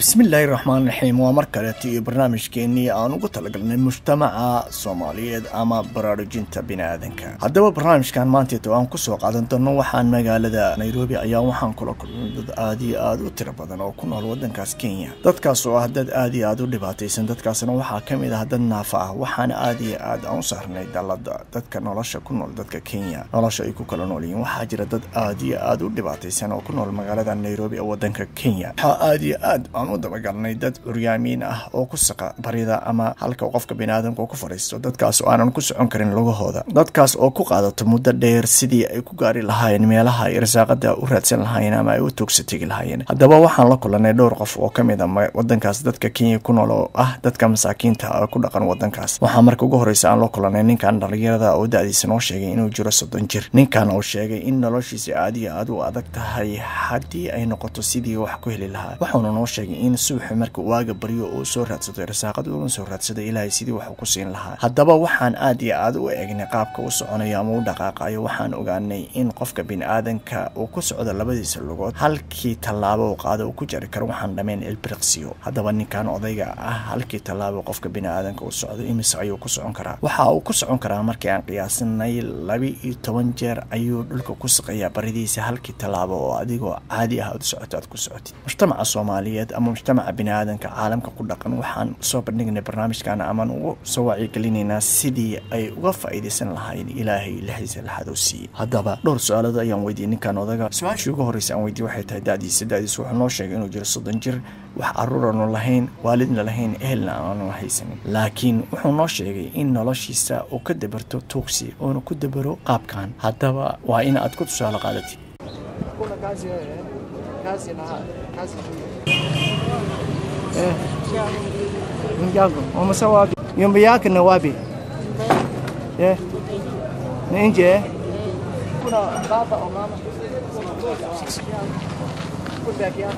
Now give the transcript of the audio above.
bismillaahi raxmaan raxiim waa mar kaleeto iyo barnaamijkeenii aan ugu talagalnay mujtamaca soomaaliyeed ama baraarujinta biniaadanka haddaba barnaamijkan maanteeto aan ku soo qaadan doono waxaan magaalada nairobi ayaa waxaan kula kulnay dad aad iyo aad u tiro badan oo ku nool wadankaas kenya. Dadkaas oo ah dad aad iyo aad u dhibaataysan dadkaasna waxaa ka mid ah dad naafa ah waxaana aad iyo aad aan u saarnay dalada dadka nolosha ku nool dadka kenya. Nolosha ay ku kala nool yihiin waxaa jira dad aad iyo aad u dhibaataysan oo ku nool magaalada nairobi ee wadanka kenya. Waxaa aad iyo aad u dabagalnay dad curyaamiin ah oo ku saqa barida ama halka qofka biniaadamka ku fadhiisto. Dadkaas oo aanan ku socon karin lugahooda. Dadkaas oo ku qaadato muddo dheer sidii ay ku gaari lahaayeen meelaha ay rasaaqada u raadsan lahaayeen ama ay u toogsa tegi lahaayeen. Haddaba waxaan la kulanay dhowr qof oo ka mid a wadankaas dadka kenya ku nool oo ah dadka masaakiinta ku dhaqan wadankaas waxaa marka ugu horreysa aan la kulanay ninkan dhalinyarada oo da-diisa noo sheegay inuu jiro soddon jir. Ninkan oo sheegay in noloshiisa aad iyo aad u adag tahay haddii ay noqoto sidii wax ku heli lahaa. Waxauna noo sheegay in subaxi marka waaga baryo uu soo raadsato rasaaqad uuna soo raadsada ilaahay sidii wax ku siin lahaa. Haddaba waxaan aad iyo aad u eegnay qaabka u soconayo ama u dhaqaaqayo. Waxaan ogaanay in qofka biniaadanka uu ku socdo labadiisa lugood halkii tallaabo u qaado uu ku jari karo. Waxaan dhammayn ilbiriqsiyo. Haddaba ninkan odayga ah halkii tallaabo qofka biniaadanka u socdo imise ayuu ku socon karaa? Waxa uu ku socon karaa markii aan qiyaasinay laba iyo toban jeer ayuu dhulka ku saqayaa baridiisa halkii tallaabo oo adigoo caadi ah aad u socoto aad ku socotid. Mujtamaca soomaaliyeed ama mujtamaca biniaadanka caalamka ku dhaqan waxaan soo bandhignay barnaamijkan amaan ugu soo wacyigelinaynaa sidii ay uga faa'iidaysan lahayn ilaahay lixdiisa laxadoo siiyey haddaba dhowr su'aalood ayaan weydiiyey ninkan odaga. Su'aashii ugu horreysa aan weydiye waxay tahay da'diisa wuxuu noo sheegay inuu jiro soddon jir wax caruuranu lahayn waalidna lahayn ehelna aanu haysanin. Laakiin wuxuu noo sheegay in noloshiisa uu ka dabarto tuugsi uuna ku dabaro qaabkan haddaba waa in aad ku tusaale qaadatid ايه ونجاكم هم سوابي يوم بياك النوابي ايه نينجي ايه كنا بابا وماما كل باك ياكل